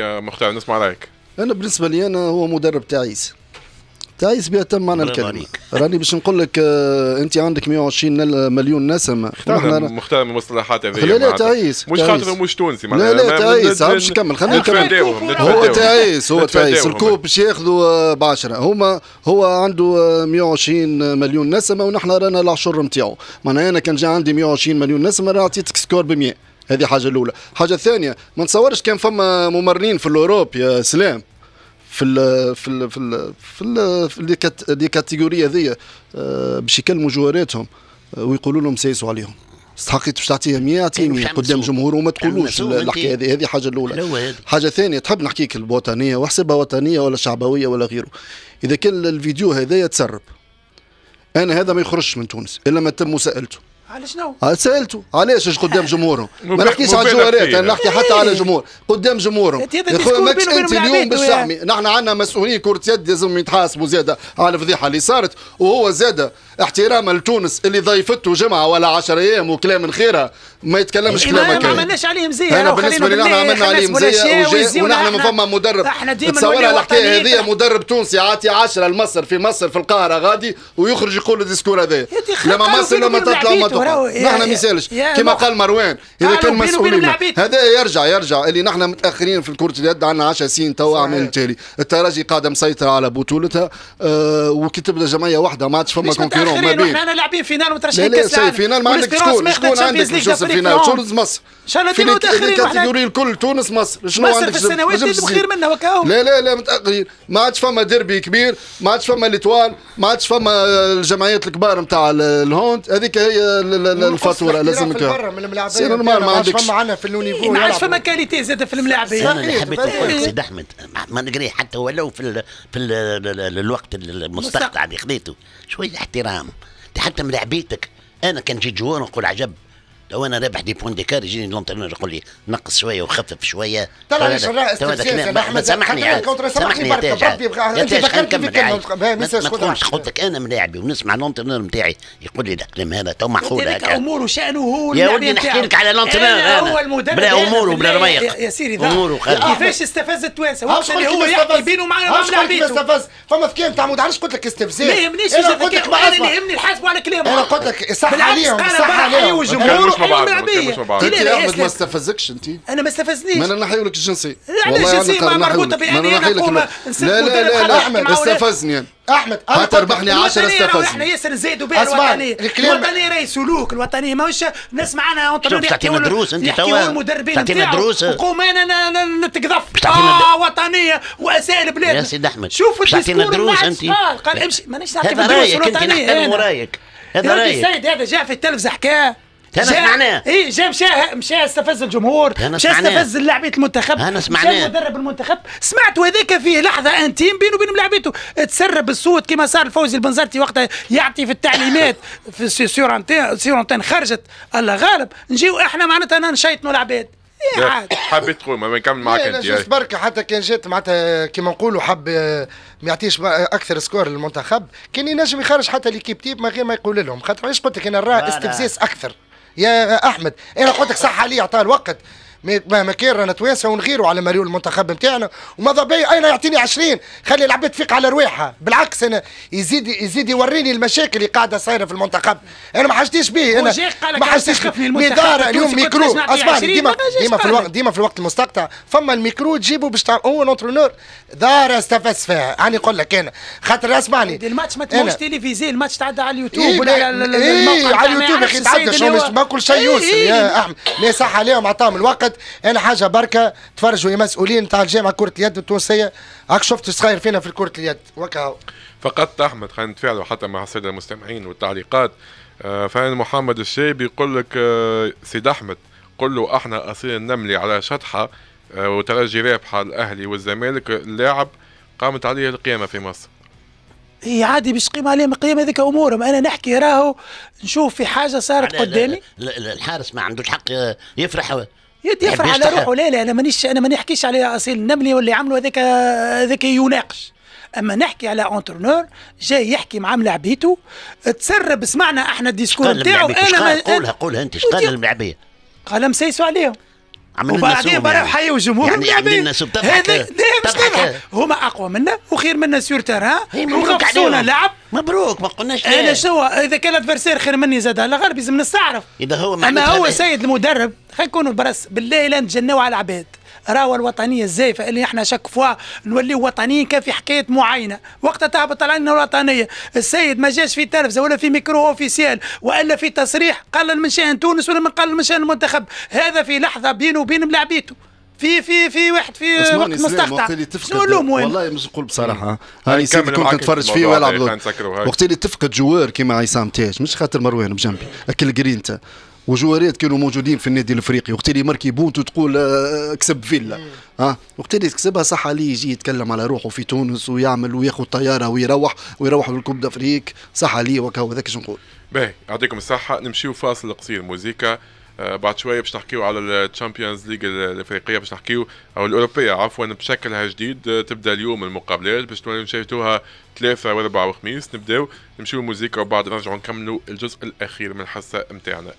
يا مختار نسمع رايك أنا بالنسبة لي أنا هو مدرب تعيس تعيس بيتم معنى برافو الكلمة. راني باش نقول لك آه، أنت عندك 120 نل- مليون نسمة ونحن- مختار من المصطلحات هذه لا لا. تعيس مش. خاطر مش تونسي لا لا تعيس باش نكمل خليني نكمل نتفاداوهم هو. تعيس هو تعيس. الكوب باش ياخذوا ب 10 هما هو عنده آه، 120 مليون نسمة ونحن رانا العشر نتاعو معناها أنا كان جا عندي 120 مليون نسمة راه عطيتك score ب 100 هذه حاجة الأولى حاجة ثانية ما نتصورش كان فما ممرنين في الأوروب يا سلام في ال في ال في ال في ال في اللي كاتيجوري هذيا آه، باش يكلموا جواراتهم آه، ويقولوا لهم سيسوا عليهم استحقيت باش تعطيها 100 اعطيه مش 100 عم قدام. جمهور وما تقولوش. الحكاية هذه هذه حاجة الأولى. حاجة ثانية تحب نحكيك الوطنية واحسبها وطنية ولا شعبوية ولا غيره إذا كان الفيديو هذايا تسرب أنا هذا ما يخرجش من تونس إلا ما تم مساءلته على شنو؟ آه، سألته علاش اش قدام جمهورهم ما نحكيش على الجوارات. أنا نحكي حتى إيه. على جمهور قدام جمهورهم يا خويا ماكش انت اليوم. تحمي نحن عندنا مسؤولين كرة يد لازم يتحاسبوا زاده على الفضيحه اللي صارت وهو زاده احتراما لتونس اللي ضيفته جمعة ولا 10 أيام وكلام من خيرها. ما يتكلمش إيه، كلام ما عملناش عليه مزيه أنا بالنسبة لي نحن بالله عملنا عليه خلصوا الأشياء مزيه وجاي ويزيونا ونحن إحنا. فما مدرب. إحنا ديما تصور نوليو الحكاية. هذه مدرب تونسي عاطي 10 لمصر في مصر في القاهرة غادي ويخرج يقول ال discours هذا. لما مصر لما تطلع ما تقع نحن يسالش كما قال مروان إذا كان مسؤولين. هذا يرجع يرجع. اللي نحن متأخرين في كره اليد عندنا 10 سنين تو عاملين تالي. الترجي قاعدة مسيطره على بطولتها آه وكي تبدا جمعية واحدة ما عادش فما ليش كونكيرون ما بين. وإحنا لاعبين فينال لا ومترشحين لا كأس العالم. فينال ما عندك شكون شكون عندك؟ d'Afrique فينال. تونس مصر. شاء في الكاتيجوري الكل تونس مصر. شنو مصر عندك؟ في السنوات زيد. بخير منا وكاو. لا لا لا متأخرين. ما عادش فما ديربي كبير ما عادش فما l'Étoile ما عادش فما الجمعيات الكبار نتاع ال hand هذيك هي ال- ال- ال- الفاتورة لازم برا من normal ما عندكش. فما عندنا في ال niveau ما عادش. فما qualité زاد في الملاعبين. أنا اللي حبيت. نقول لك سيد أحمد ما- نقري حتى ولو في في ال ال- ال- الوقت المستقطع اللي خذيته شوية احترام. انت حتى ملاعبيتك أنا كان جيت joueur نقول عجب. لو أنا رابح dix points d'écart يجيني l'entraîneur يقول لي نقص شوية وخفف شوية طلع لي. ما سامحني سامحني يا تاج عاد. بربي، يا أنت تاج خلينا نكمل ما تقولش. قلت لك أنا ملاعبي ونسمع لونترنور نتاعي يقول لي ده كلام هذا تو معقول هكا امور وشأنه هو يا ولدي نحكي. لك على لونترنور. هو المدرب بلا وبلا بالله رميق. يا- سيدي وخير. كيفاش استفز التوانسه وقت اللي هو يحكي استفز. بينه هاوش مع لعبيته استفز فما ذكاء نتاع مود علاش قلت لك استفزاز ما يهمنيش أنا قلت لك أنا يهمني نحاسبوا على كلامه أنا قلت لك صح عليهم صح عليهم الجمهور كلموش مع بعض، مع بعض. انت يا احمد ما. استفزكش أنت أنا ما استفزنيش ما أنا نحيو لك الجنسية علاش الجنسية عندي ما أنا نحيو لك أقوم لا لا لا أحمد. استفزني. أحمد أنا لك ربحني 10 الوطنية راهو استفزني إحنا ياسر نزيدوا بها الكلام- الوطنية راهي سلوك الوطنية ماهوش نسمع أنا شوف تعطينا دروس يحكيوا توا. المدربين تعطينا دروس. وقوم أنا نتقذف آه وطنية واسائل بلادنا يا سيد أحمد، شوف تعطينا دروس ما عادش أنت. قال امشي مانيش نعطيك هذا أنت الوطنية نحترم أنا. رأيك يا هذا رأيك السيد هذا جاء في التلفزه حكاه أنا جاء- سمعناه. اي جا مشى مشى استفز الجمهور أنا مشى سمعناه. استفز لاعبيه المنتخب أنا مشى سمعناه. مدرب المنتخب. سمعت وهذاك فيه لحظة intime بينه وبين ملاعبيته. تسرب الصوت كما صار الفوزي البنزرتي وقتها يعطي في التعليمات. في سي- sur antenne sur antenne خرجت الله غالب نجيو إحنا معناتها أنا نشيطنوا العباد حبيت تقول ما نكمل معك أنت juste بركة. حتى كان جات معناتها كيما نقولوا حب آه، ما يعطيش أكثر score للمنتخب. كان ينجم يخرج حتى l'équipe type من غير ما يقول لهم. خاطر علاش قلت لك أنا لا. استفزاز أكثر. يا أحمد أنا قلت لك صح عليه عطاه الوقت. مهما كان رانا توانسه ونغيروا على مريول المنتخب نتاعنا. وماذا بي؟ أنا يعطيني 20 خلي العباد تفيق على رواحها. بالعكس أنا يزيد يزيد يوريني المشاكل اللي قاعدة صايرة في المنتخب. أنا ما حاجتيش به أنا ما حاجتيش مدار اليوم ميكرو. أسمعني 20 ديما ديما في الوقت. ديما في الوقت المستقطع. فما الميكرو تجيبه باش هو ال entraîneur دار استفز فيها. أنا نقول لك أنا. خاطر أسمعني. الماتش ما تموش تلفزيون. الماتش تعدى على اليوتيوب إيه ولا إيه على ما اليوتيوب أخي تعدى ما كل شيء إيه، يوصل إيه. يا أحمد لا صح عليهم عطاهم الوقت. أنا حاجة بركة تفرجوا يا مسؤولين تاع الجامعة كرة اليد التونسية. هاك شفت صاير فينا في كرة اليد. وكا فقدت أحمد خلينا نتفاعلوا حتى مع السادة المستمعين والتعليقات. آه، فان محمد الشيبي يقول لك آه، سيد أحمد قل له إحنا اصيل النملي على شطحة آه، وترجي رابحه الأهلي والزمالك. اللاعب قامت عليه القيامة في مصر. هي عادي باش قيم عليهم قيم هذيك أمورهم. أنا نحكي راهو نشوف في حاجة صارت قدامي. الحارس ما عندوش حق يفرح. يد يفرح يحب على. روحه. لا لا أنا مانيش أنا ما نحكيش على أصيل النملي واللي عملوا هذاك هذاك يناقش. أما نحكي على entraîneur جاي يحكي مع ملاعبيته تسرب سمعنا أحنا ال discours نتاعو. أنا قولها قولها أنت إيش قال الملاعبية قال مسيسوا عليهم. عمل لنا وبعدين برا يعني. حيوا جمهور يعني عمل لنا سوم تضحك هذا مش تضحك. هما أقوى منا وخير منا سور مبروك وغفصونا. لعب مبروك ما قلناش أنا. شو إذا كان الادفرسير خير مني زاد على غالب لازم نستعرف إذا هو أما هو. سيد المدرب خلينا نكونوا برس بالله لا نتجنوا على العباد راهو الوطنية الزايفه اللي إحنا شك فوا نوليو وطنيين كان في حكايه معينة. وقتها تهبط علينا الوطنيه السيد ما جاش في تلفزة ولا في ميكرو أوفيسيال وإلا في تصريح قلل من شأن تونس ولا من قلل من شأن المنتخب. هذا في لحظة بينه وبين ملاعبيته. في في في واحد في وقت مستقطع. شنو اللوم وين والله مش نقول بصراحة. هاي هاني سيدي كنت نتفرج في فيه ويلعب. وقت اللي تفقد joueur كيما عصام تاج. مش خاطر مروان بجنبي. أكل جرينتا وجوارات كانوا موجودين في النادي الافريقي. وقت اللي مركي بونتو تقول آه، كسب فيلا. ها؟ وقت اللي تكسبها صح عليه يجي يتكلم على روحه في تونس ويعمل وياخذ طيارة ويروح ويروح بال coupe d'Afrique. صح عليه وكا هذاك شو نقول؟ باهي يعطيكم الصحة. نمشيو فاصل قصير موزيكا. آه بعد شوية باش نحكيو على ال Champions League الإفريقية باش نحكيو أو الأوروبية عفوا بشكلها جديد. آه تبدأ اليوم المقابلات. باش توليو نشاهدوها ثلاثة وأربعة وخميس نبدأو نمشيو موزيكا وبعد نرجعوا نكملوا الجزء الأخير من الحصة متاعنا.